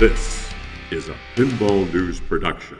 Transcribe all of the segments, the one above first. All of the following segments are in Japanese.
This is a Pinball News production.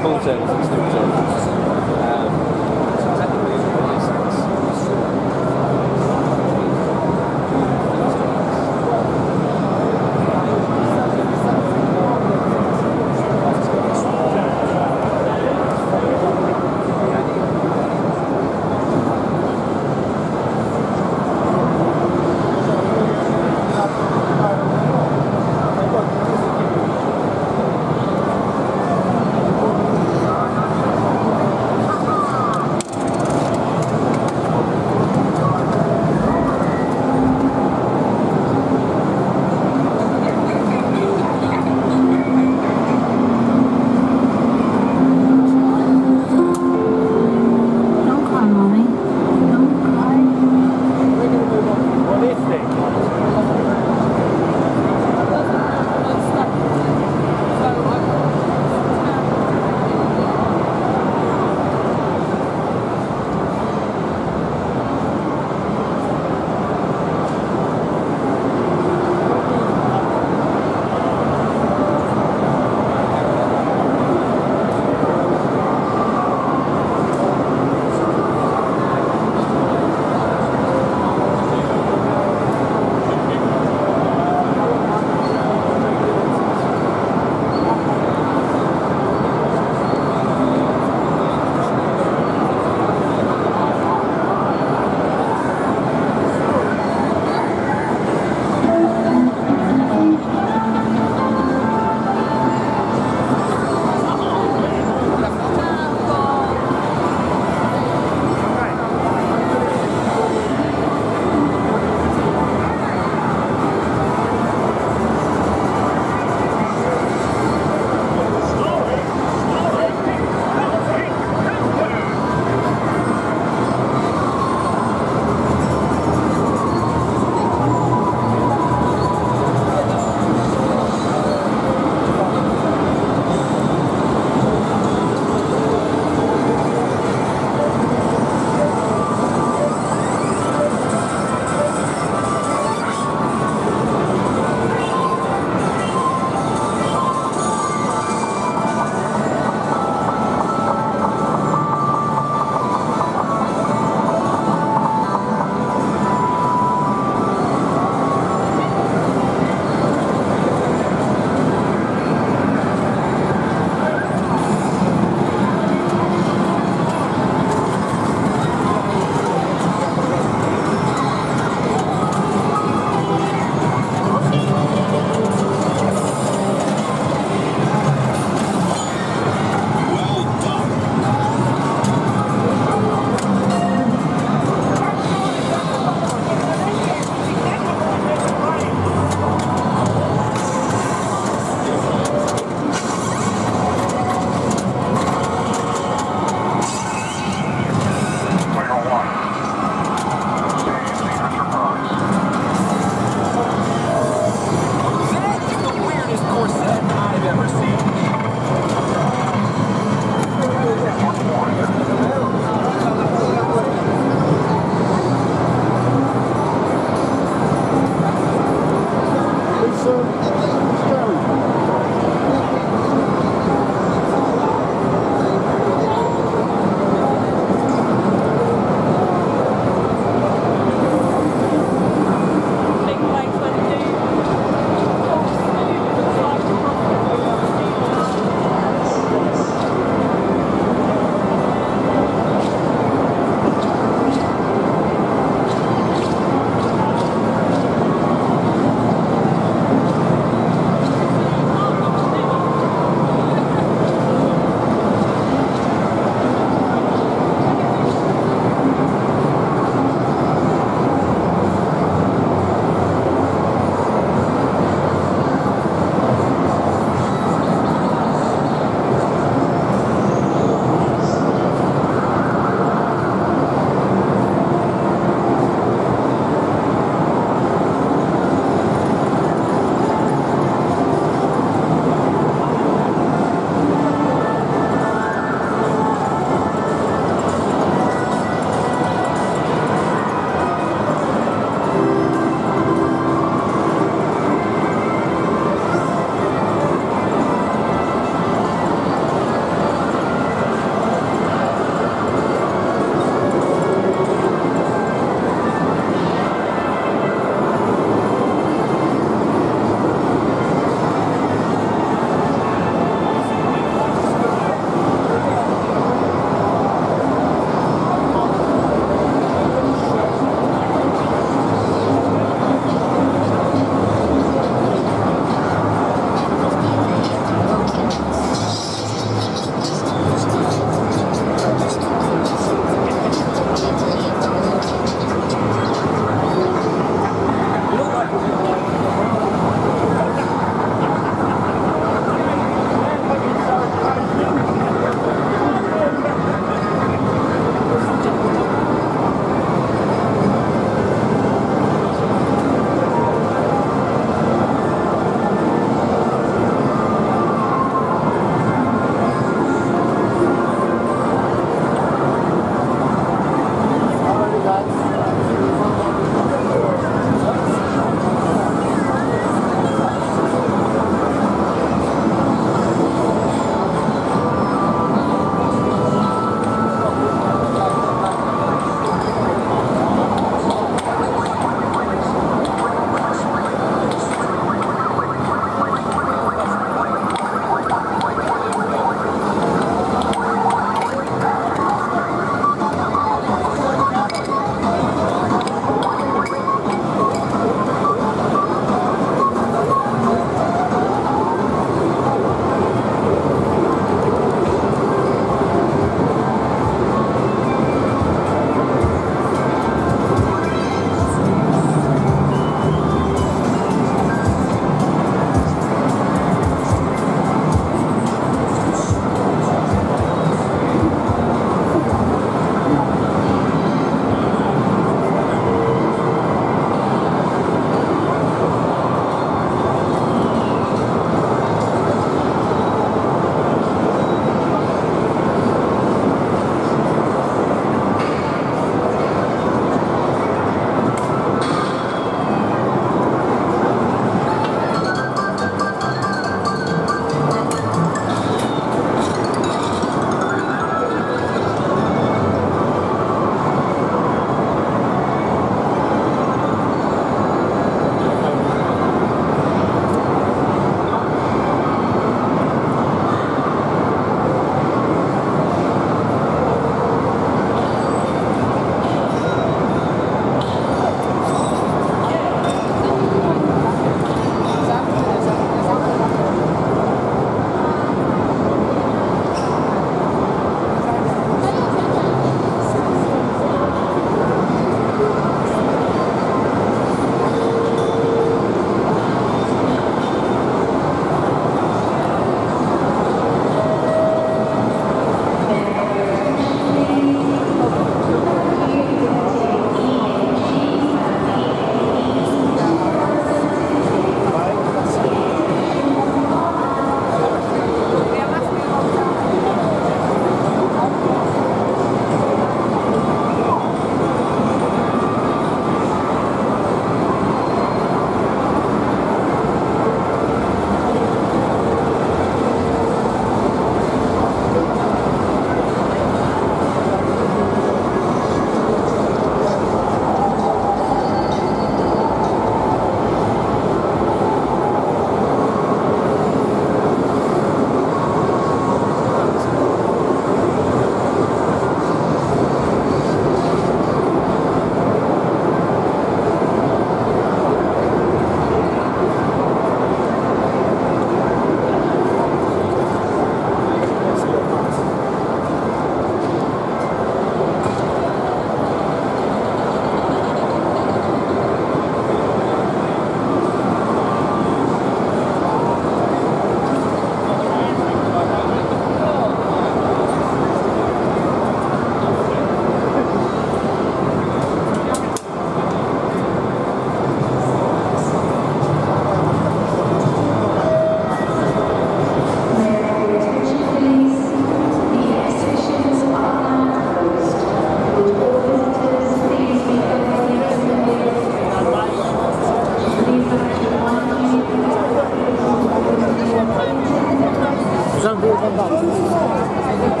ハイレベル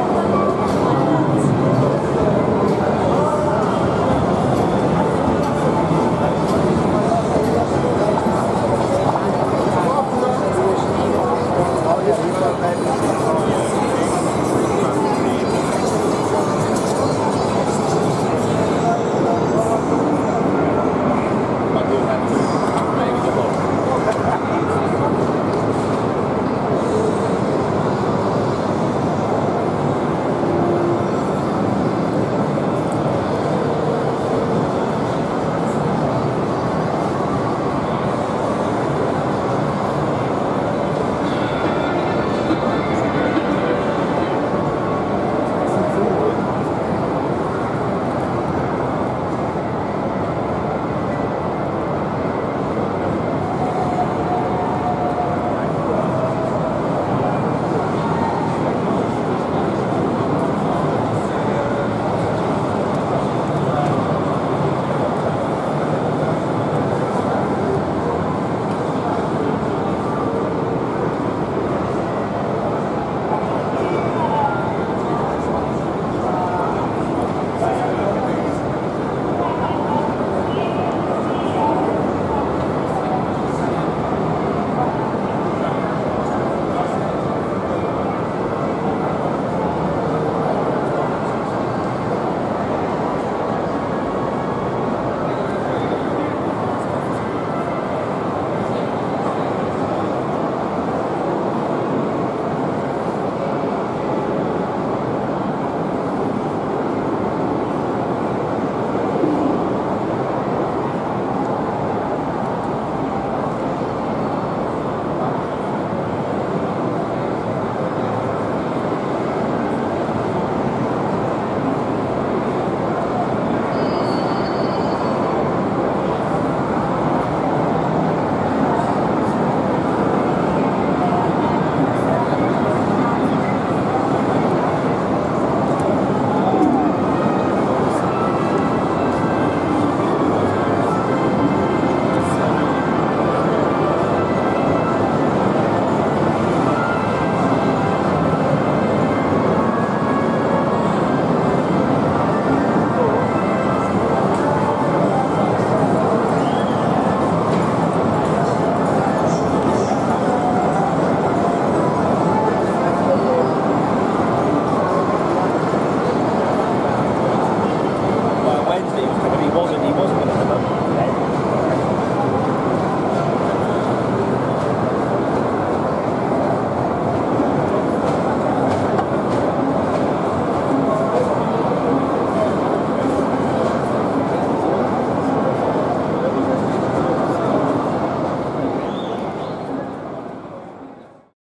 だ。